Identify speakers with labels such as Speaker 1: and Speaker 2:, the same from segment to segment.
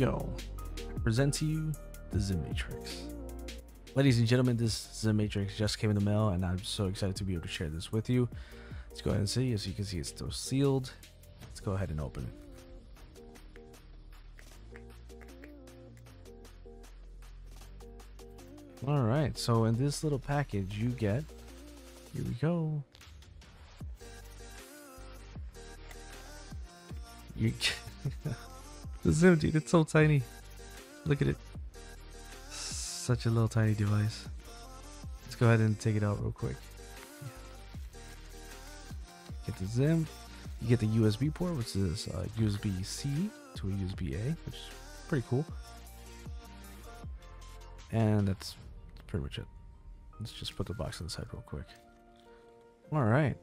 Speaker 1: go. I present to you the Xim Matrix. Ladies and gentlemen, this Xim Matrix just came in the mail, and I'm so excited to be able to share this with you. Let's go ahead and see. As you can see, it's still sealed. Let's go ahead and open it. All right, so in this little package, you get. Here we go. You. the Xim, dude, it's so tiny. Look at it. Such a little tiny device. Let's go ahead and take it out real quick. Get the Xim. You get the USB port, which is uh, USB C to a USB A, which is pretty cool. And that's pretty much it. Let's just put the box on the side real quick. All right.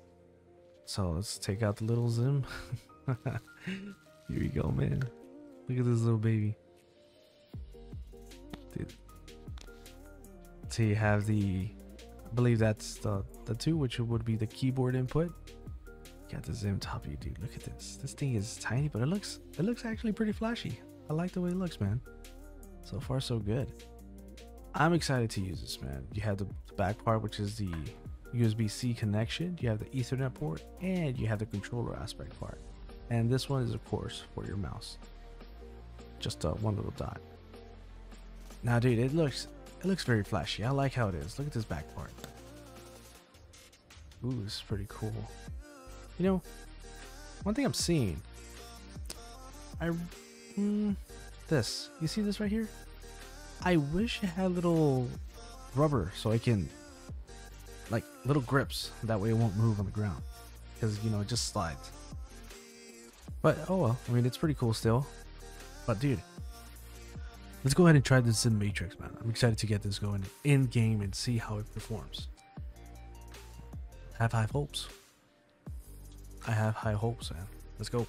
Speaker 1: So let's take out the little Xim. Here we go, man. Look at this little baby. Dude. So you have the, I believe that's the, the two, which would be the keyboard input. Got the Xim top you, dude. Look at this. This thing is tiny, but it looks, it looks actually pretty flashy. I like the way it looks, man. So far, so good. I'm excited to use this, man. You have the back part, which is the USB-C connection. You have the Ethernet port, and you have the controller aspect part. And this one is, of course, for your mouse. Just uh, one little dot. Now, dude, it looks it looks very flashy. I like how it is. Look at this back part. Ooh, this is pretty cool. You know, one thing I'm seeing, I, mm, this. You see this right here? I wish it had a little rubber so I can, like, little grips. That way it won't move on the ground. Because, you know, it just slides. But, oh well. I mean, it's pretty cool still. But, dude, let's go ahead and try this in Matrix, man. I'm excited to get this going in game and see how it performs. Have high hopes. I have high hopes, man. Let's go.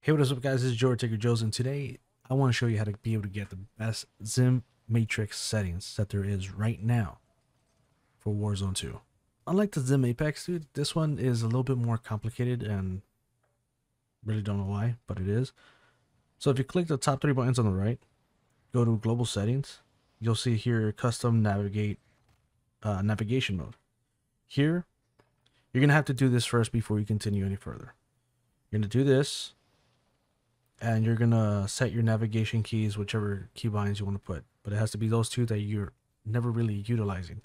Speaker 1: Hey, what is up, guys? This is George Taker Joes, and today I want to show you how to be able to get the best Xim Matrix settings that there is right now for Warzone 2. Unlike the Xim Apex, dude, this one is a little bit more complicated and really don't know why, but it is. So if you click the top three buttons on the right, go to Global Settings, you'll see here Custom Navigate uh, Navigation Mode. Here, you're going to have to do this first before you continue any further. You're going to do this, and you're going to set your navigation keys, whichever keybinds you want to put. But it has to be those two that you're never really utilizing,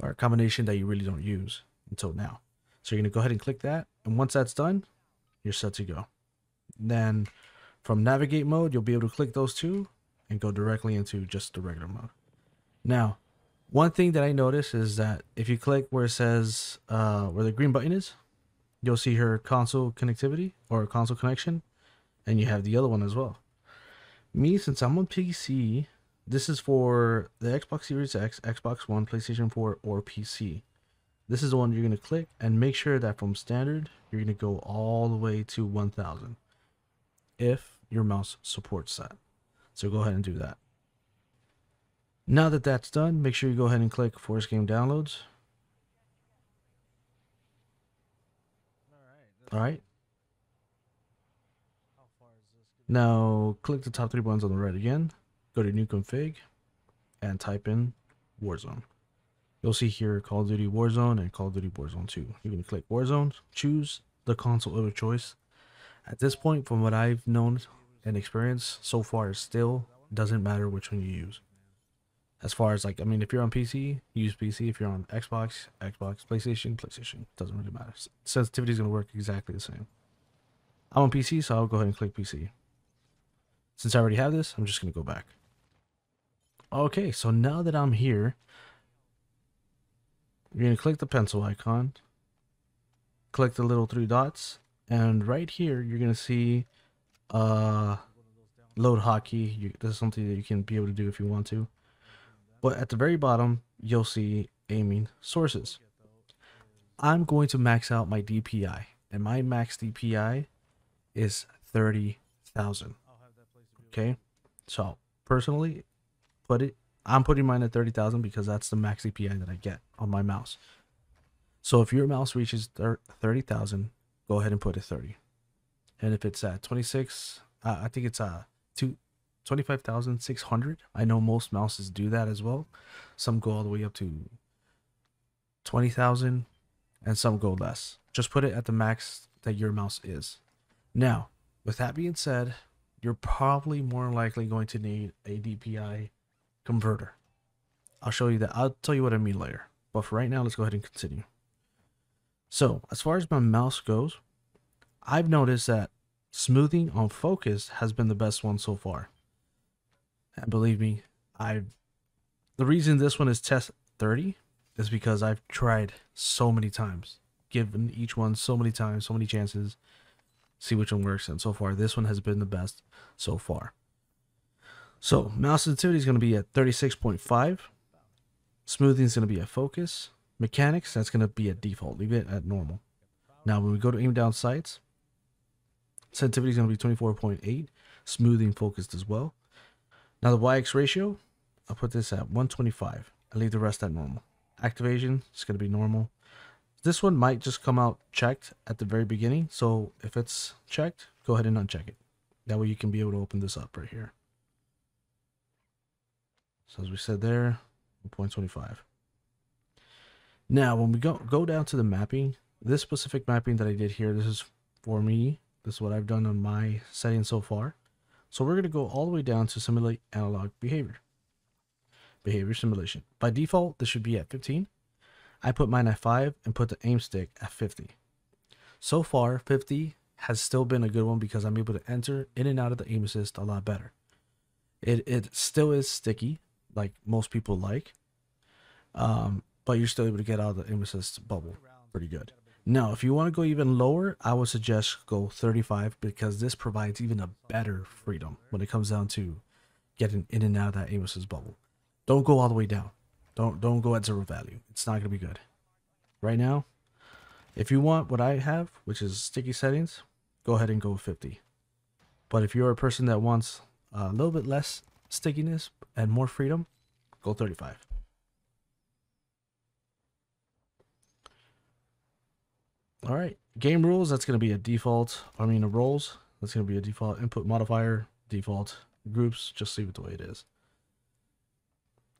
Speaker 1: or a combination that you really don't use until now. So you're going to go ahead and click that, and once that's done, you're set to go. Then from navigate mode, you'll be able to click those two and go directly into just the regular mode. Now, one thing that I notice is that if you click where it says uh, where the green button is, you'll see her console connectivity or console connection, and you have the other one as well. Me, since I'm on PC, this is for the Xbox Series X, Xbox One, PlayStation 4, or PC. This is the one you're going to click and make sure that from standard, you're going to go all the way to 1000 if your mouse supports that. So go ahead and do that. Now that that's done, make sure you go ahead and click Force Game Downloads. All right. Now click the top three buttons on the right again. Go to New Config and type in Warzone. You'll see here Call of Duty Warzone and Call of Duty Warzone 2. You're going to click Warzone, choose the console of your choice. At this point, from what I've known and experienced so far, it still doesn't matter which one you use. As far as like, I mean, if you're on PC, use PC. If you're on Xbox, Xbox, PlayStation, PlayStation. Doesn't really matter. Sensitivity is going to work exactly the same. I'm on PC, so I'll go ahead and click PC. Since I already have this, I'm just going to go back. Okay, so now that I'm here, you're going to click the pencil icon, click the little three dots, and right here, you're going to see uh, load hotkey. You, this is something that you can be able to do if you want to. But at the very bottom, you'll see aiming sources. I'm going to max out my DPI, and my max DPI is 30,000. Okay, so personally, put it. I'm putting mine at 30,000 because that's the max DPI that I get on my mouse. So if your mouse reaches 30,000, go ahead and put it 30. And if it's at 26, uh, I think it's uh, two, 25,600. I know most mouses do that as well. Some go all the way up to 20,000 and some go less. Just put it at the max that your mouse is. Now, with that being said, you're probably more likely going to need a DPI converter. I'll show you that. I'll tell you what I mean later. But for right now, let's go ahead and continue. So, as far as my mouse goes, I've noticed that smoothing on focus has been the best one so far. And believe me, I the reason this one is test 30 is because I've tried so many times, given each one so many times, so many chances, see which one works. And so far, this one has been the best so far. So mouse sensitivity is going to be at 36.5. Smoothing is going to be at focus. Mechanics, that's going to be at default. Leave it at normal. Now, when we go to aim down sights, sensitivity is going to be 24.8. Smoothing focused as well. Now the YX ratio, I'll put this at 125. I leave the rest at normal. Activation is going to be normal. This one might just come out checked at the very beginning. So if it's checked, go ahead and uncheck it. That way you can be able to open this up right here. So as we said there, 1.25. Now, when we go, go down to the mapping, this specific mapping that I did here, this is for me. This is what I've done on my setting so far. So we're going to go all the way down to simulate analog behavior. Behavior simulation. By default, this should be at 15. I put mine at 5 and put the aim stick at 50. So far, 50 has still been a good one because I'm able to enter in and out of the aim assist a lot better. It, it still is sticky, like most people like, um, but you're still able to get out of the assist bubble pretty good. Now, if you want to go even lower, I would suggest go 35 because this provides even a better freedom when it comes down to getting in and out of that assist bubble. Don't go all the way down. Don't don't go at zero value. It's not gonna be good. Right now, if you want what I have, which is sticky settings, go ahead and go 50. But if you're a person that wants a little bit less stickiness and more freedom, go 35. All right, game rules, that's going to be a default. I mean, the roles, that's going to be a default input modifier, default groups, just leave it the way it is.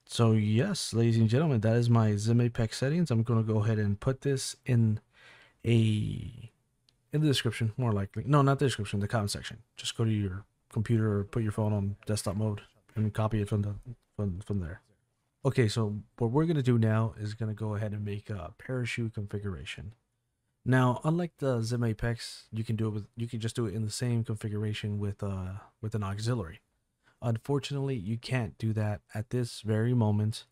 Speaker 1: So yes, ladies and gentlemen, that is my Xim Apex settings. I'm going to go ahead and put this in a in the description, more likely. No, not the description, the comment section. Just go to your computer or put your phone on desktop mode and copy it from the from, from there. Okay, so what we're going to do now is going to go ahead and make a parachute configuration. Now, unlike the Xim Apex, you can do it with you can just do it in the same configuration with uh with an auxiliary. Unfortunately, you can't do that at this very moment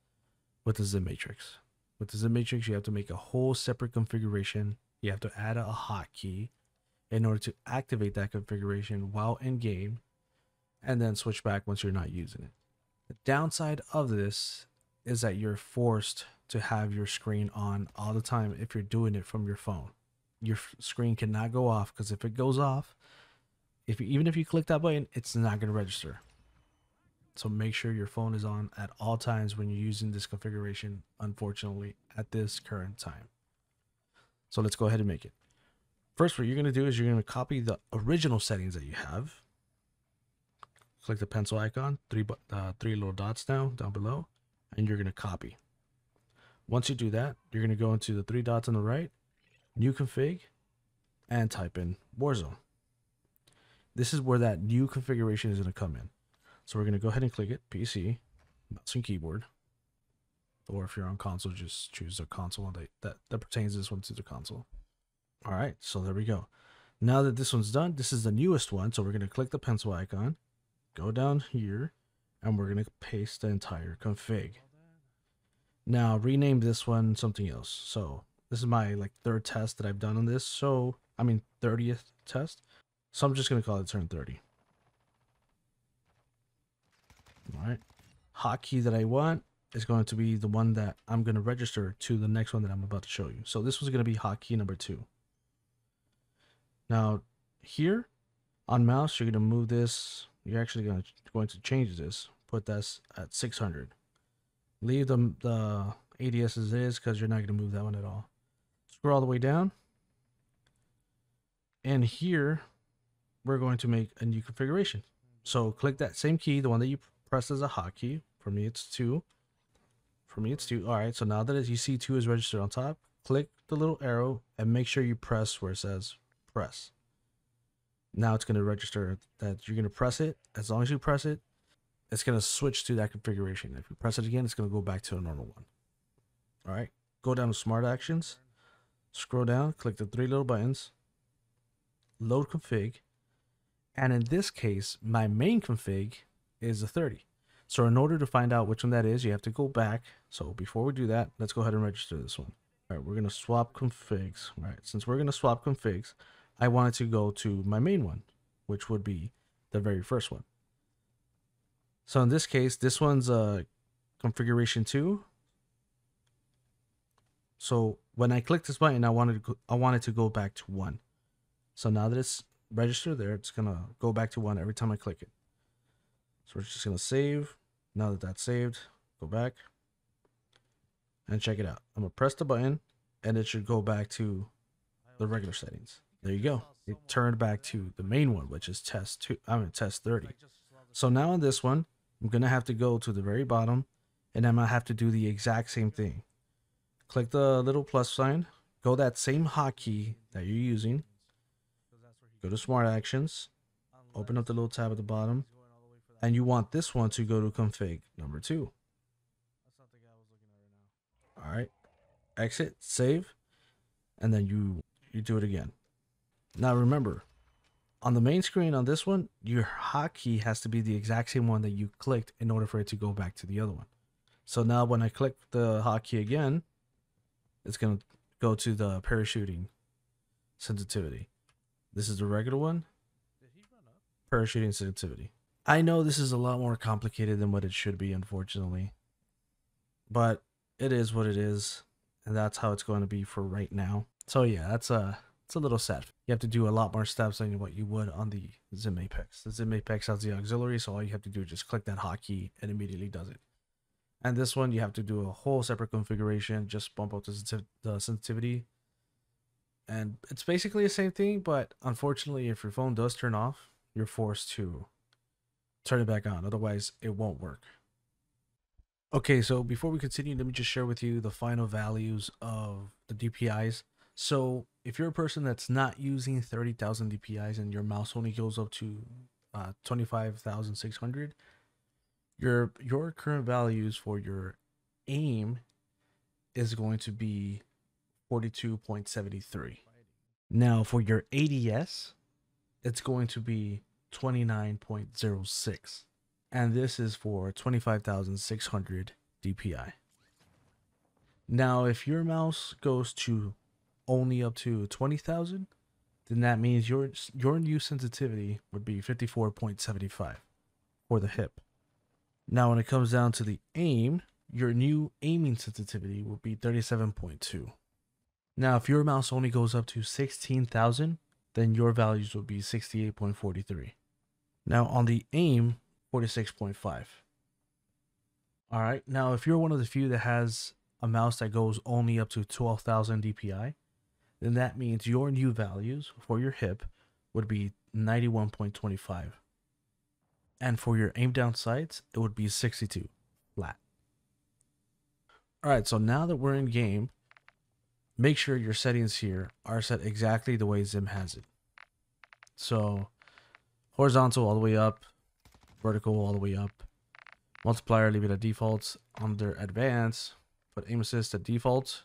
Speaker 1: with the Xim Matrix. With the Xim Matrix, you have to make a whole separate configuration. You have to add a hotkey in order to activate that configuration while in game and then switch back once you're not using it. The downside of this is that you're forced to have your screen on all the time if you're doing it from your phone your screen cannot go off because if it goes off, if you, even if you click that button, it's not going to register. So make sure your phone is on at all times when you're using this configuration, unfortunately, at this current time. So let's go ahead and make it. First, what you're going to do is you're going to copy the original settings that you have. Click the pencil icon, three, uh, three little dots down, down below, and you're going to copy. Once you do that, you're going to go into the three dots on the right new config, and type in Warzone. This is where that new configuration is going to come in. So we're going to go ahead and click it, PC, mouse and keyboard. Or if you're on console, just choose the console that, that, that pertains this one to the console. All right, so there we go. Now that this one's done, this is the newest one. So we're going to click the pencil icon, go down here, and we're going to paste the entire config. Now rename this one something else. So this is my like third test that I've done on this. So, I mean, 30th test. So I'm just going to call it turn 30. All right. Hotkey that I want is going to be the one that I'm going to register to the next one that I'm about to show you. So this was going to be hotkey number two. Now here on mouse, you're going to move this. You're actually going to, going to change this. Put this at 600. Leave the, the ADS as is because you're not going to move that one at all scroll all the way down. And here, we're going to make a new configuration. So click that same key, the one that you press as a hotkey. For me, it's two. For me, it's two. All right. So now that you see two is registered on top, click the little arrow and make sure you press where it says press. Now it's going to register that you're going to press it. As long as you press it, it's going to switch to that configuration. If you press it again, it's going to go back to a normal one. All right. Go down to Smart Actions. Scroll down, click the three little buttons. Load config. And in this case, my main config is a 30. So in order to find out which one that is, you have to go back. So before we do that, let's go ahead and register this one. All right, we're going to swap configs. All right, since we're going to swap configs, I wanted to go to my main one, which would be the very first one. So in this case, this one's uh, configuration 2. So when I click this button, I wanted to go, I wanted to go back to 1. So now that it's registered there, it's going to go back to 1 every time I click it. So we're just to save. Now that that's saved, go back and check it out. I'm to press the button and it should go back to the regular settings. There you go. It turned back to the main one, which is test two. I'm in test 30. So now on this one, I'm going to have to go to the very bottom and I'm going to have to do the exact same thing. Click the little plus sign, go that same hotkey that you're using, go to smart actions, open up the little tab at the bottom, and you want this one to go to config number two. All right, exit, save, and then you you do it again. Now remember, on the main screen on this one, your hotkey has to be the exact same one that you clicked in order for it to go back to the other one. So now when I click the hotkey again, it's going to go to the parachuting sensitivity. This is the regular one. Parachuting sensitivity. I know this is a lot more complicated than what it should be, unfortunately. But it is what it is. And that's how it's going to be for right now. So yeah, that's a it's a little sad. You have to do a lot more steps than what you would on the Xim Apex. The Xim Apex has the auxiliary, so all you have to do is just click that hotkey and immediately does it. And this one, you have to do a whole separate configuration, just bump up the, the sensitivity. And it's basically the same thing, but unfortunately, if your phone does turn off, you're forced to turn it back on. Otherwise, it won't work. Okay, so before we continue, let me just share with you the final values of the DPIs. So if you're a person that's not using 30,000 DPIs and your mouse only goes up to uh, 25,600, your your current values for your aim is going to be 42.73. Now for your ADS, it's going to be 29.06. And this is for 25,600 DPI. Now, if your mouse goes to only up to 20,000, then that means your your new sensitivity would be 54.75 for the hip. Now, when it comes down to the aim, your new aiming sensitivity will be 37.2. Now, if your mouse only goes up to 16,000, then your values will be 68.43. Now, on the aim, 46.5. All right. Now, if you're one of the few that has a mouse that goes only up to 12,000 DPI, then that means your new values for your hip would be 91.25. And for your aim down sights, it would be 62 flat. All right, so now that we're in game, make sure your settings here are set exactly the way Xim has it. So horizontal all the way up, vertical all the way up. Multiplier, leave it at defaults, Under advanced, put aim assist at default.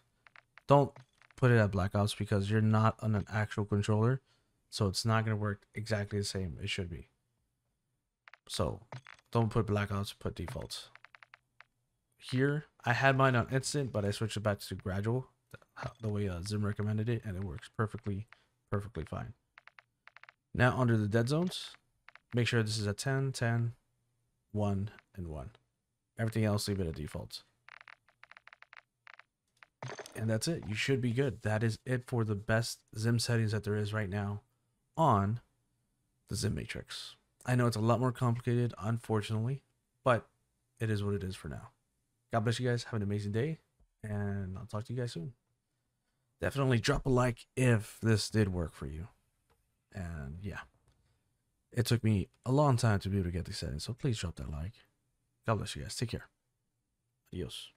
Speaker 1: Don't put it at Black Ops because you're not on an actual controller. So it's not going to work exactly the same it should be. So don't put Black Ops, put defaults. Here, I had mine on instant, but I switched it back to gradual, the way uh, Xim recommended it, and it works perfectly, perfectly fine. Now under the dead zones, make sure this is a 10, 10, 1, and 1. Everything else, leave it at default. And that's it. You should be good. That is it for the best Xim settings that there is right now on the Xim Matrix. I know it's a lot more complicated, unfortunately, but it is what it is for now. God bless you guys. Have an amazing day, and I'll talk to you guys soon. Definitely drop a like if this did work for you. And yeah. It took me a long time to be able to get these settings, so please drop that like. God bless you guys. Take care. Adios.